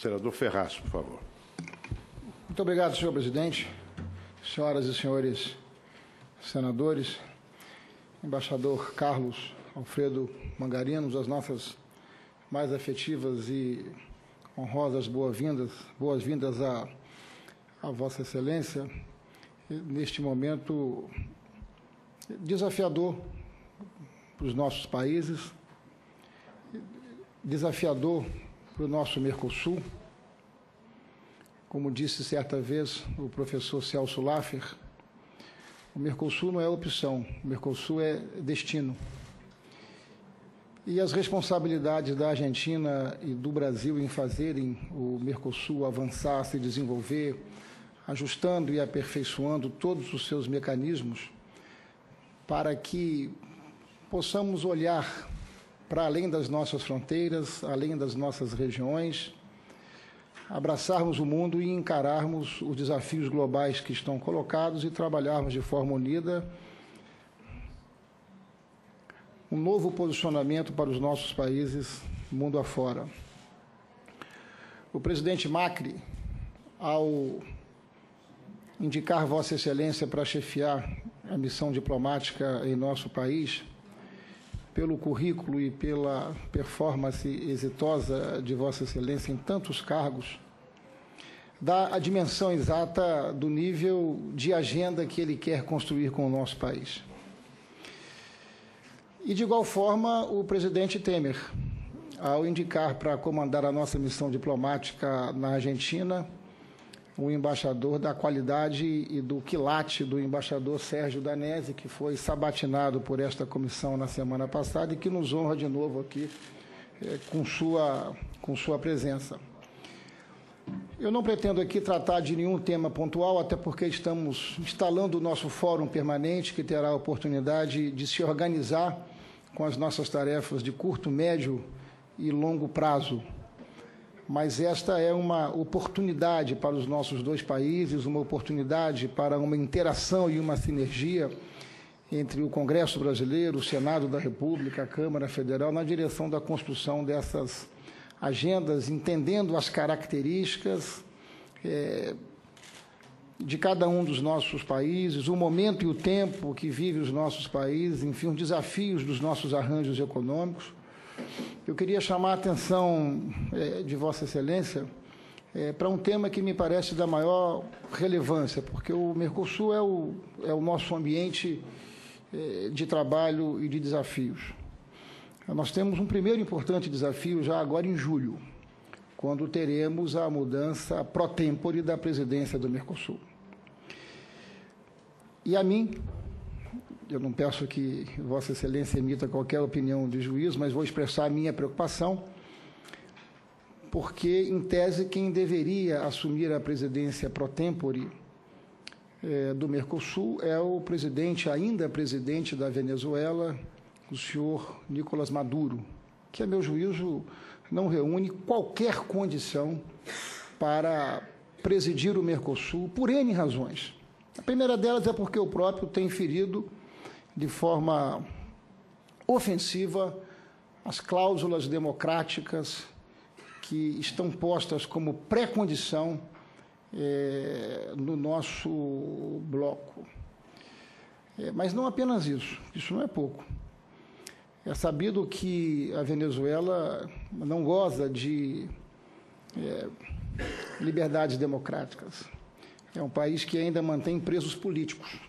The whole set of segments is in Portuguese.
Senador Ferraz, por favor. Muito obrigado, senhor presidente. Senhoras e senhores senadores, embaixador Carlos Alfredo Mangarinos, as nossas mais afetivas e honrosas boas-vindas, boas-vindas a, a Vossa Excelência, neste momento desafiador para os nossos países, desafiador para o nosso Mercosul. Como disse certa vez o professor Celso Laffer, o Mercosul não é opção, o Mercosul é destino. E as responsabilidades da Argentina e do Brasil em fazerem o Mercosul avançar, se desenvolver, ajustando e aperfeiçoando todos os seus mecanismos, para que possamos olhar para além das nossas fronteiras, além das nossas regiões, abraçarmos o mundo e encararmos os desafios globais que estão colocados e trabalharmos de forma unida um novo posicionamento para os nossos países mundo afora. O presidente Macri, ao indicar Vossa Excelência para chefiar a missão diplomática em nosso país, pelo currículo e pela performance exitosa de Vossa Excelência em tantos cargos, dá a dimensão exata do nível de agenda que ele quer construir com o nosso país. E, de igual forma, o presidente Temer, ao indicar para comandar a nossa missão diplomática na Argentina, o embaixador da qualidade e do quilate do embaixador Sérgio Danese, que foi sabatinado por esta comissão na semana passada e que nos honra de novo aqui é, com, sua, com sua presença. Eu não pretendo aqui tratar de nenhum tema pontual, até porque estamos instalando o nosso fórum permanente, que terá a oportunidade de se organizar com as nossas tarefas de curto, médio e longo prazo mas esta é uma oportunidade para os nossos dois países, uma oportunidade para uma interação e uma sinergia entre o Congresso Brasileiro, o Senado da República, a Câmara Federal, na direção da construção dessas agendas, entendendo as características é, de cada um dos nossos países, o momento e o tempo que vive os nossos países, enfim, os desafios dos nossos arranjos econômicos eu queria chamar a atenção é, de Vossa Excelência é, para um tema que me parece da maior relevância, porque o Mercosul é o, é o nosso ambiente é, de trabalho e de desafios. Nós temos um primeiro importante desafio já agora em julho, quando teremos a mudança pro tempore da presidência do Mercosul. E a mim, eu não peço que Vossa Excelência emita qualquer opinião de juízo, mas vou expressar a minha preocupação, porque, em tese, quem deveria assumir a presidência pro tempore é, do Mercosul é o presidente, ainda presidente da Venezuela, o senhor Nicolás Maduro, que, a meu juízo, não reúne qualquer condição para presidir o Mercosul, por N razões. A primeira delas é porque o próprio tem ferido de forma ofensiva as cláusulas democráticas que estão postas como pré-condição é, no nosso bloco. É, mas não apenas isso, isso não é pouco. É sabido que a Venezuela não goza de é, liberdades democráticas. É um país que ainda mantém presos políticos.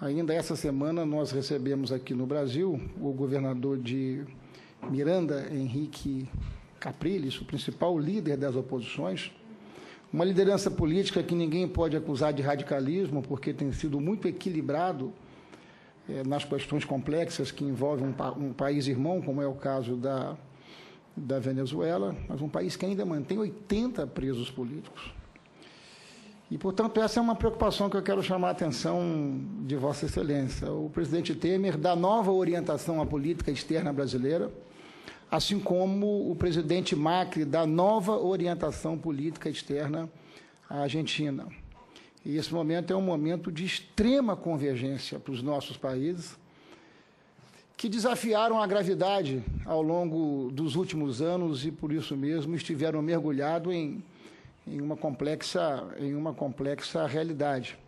Ainda essa semana nós recebemos aqui no Brasil o governador de Miranda, Henrique Capriles, o principal líder das oposições, uma liderança política que ninguém pode acusar de radicalismo, porque tem sido muito equilibrado é, nas questões complexas que envolvem um, pa um, país irmão, como é o caso da, da Venezuela, mas um país que ainda mantém 80 presos políticos. E, portanto, essa é uma preocupação que eu quero chamar a atenção de Vossa Excelência. O presidente Temer dá nova orientação à política externa brasileira, assim como o presidente Macri dá nova orientação política externa à Argentina. E esse momento é um momento de extrema convergência para os nossos países, que desafiaram a gravidade ao longo dos últimos anos e, por isso mesmo, estiveram mergulhados em, em, uma, complexa, em uma complexa realidade.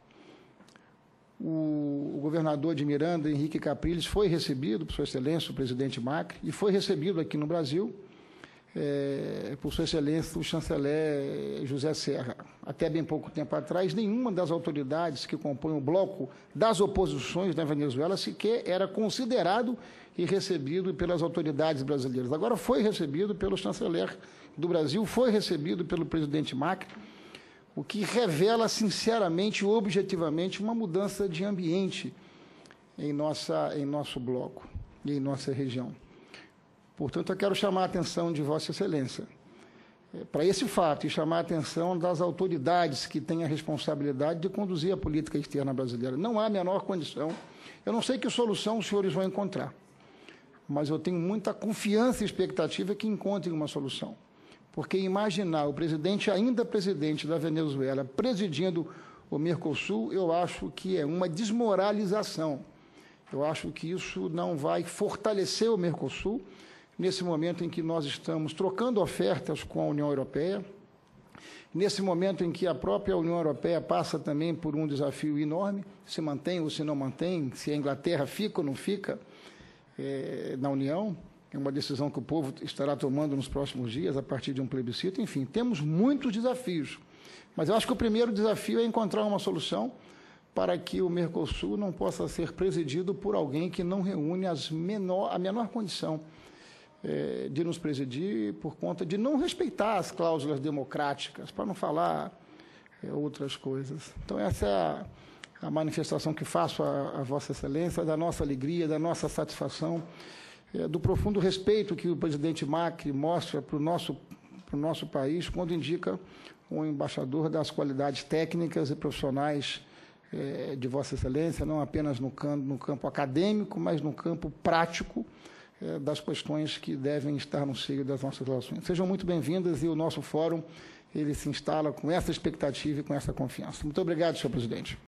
O, o, governador de Miranda, Henrique Capriles, foi recebido por Sua Excelência, o presidente Macri, e foi recebido aqui no Brasil é, por Sua Excelência o chanceler José Serra. Até bem pouco tempo atrás, nenhuma das autoridades que compõem o bloco das oposições na Venezuela sequer era considerado e recebido pelas autoridades brasileiras. Agora foi recebido pelo chanceler do Brasil, foi recebido pelo presidente Macri, o que revela sinceramente e objetivamente uma mudança de ambiente em, nossa, em nosso bloco e em nossa região. Portanto, eu quero chamar a atenção de Vossa Excelência para esse fato e chamar a atenção das autoridades que têm a responsabilidade de conduzir a política externa brasileira. Não há a menor condição. Eu não sei que solução os senhores vão encontrar, mas eu tenho muita confiança e expectativa que encontrem uma solução. Porque imaginar o presidente, ainda presidente da Venezuela, presidindo o Mercosul, eu acho que é uma desmoralização. Eu acho que isso não vai fortalecer o Mercosul, nesse momento em que nós estamos trocando ofertas com a União Europeia, nesse momento em que a própria União Europeia passa também por um desafio enorme, se mantém ou se não mantém, se a Inglaterra fica ou não fica é, na União, é uma decisão que o povo estará tomando nos próximos dias, a partir de um plebiscito, enfim, temos muitos desafios. Mas eu acho que o primeiro desafio é encontrar uma solução para que o Mercosul não possa ser presidido por alguém que não reúne menor, a menor condição é, de nos presidir por conta de não respeitar as cláusulas democráticas, para não falar é, outras coisas. Então, essa é a, a manifestação que faço a, a, Vossa Excelência, da nossa alegria, da nossa satisfação, é, do profundo respeito que o presidente Macri mostra para o nosso, para o nosso país quando indica um embaixador das qualidades técnicas e profissionais é, de Vossa Excelência, não apenas no campo, no campo acadêmico, mas no campo prático das questões que devem estar no seio das nossas relações. Sejam muito bem-vindas e o nosso fórum ele se instala com essa expectativa e com essa confiança. Muito obrigado, senhor presidente.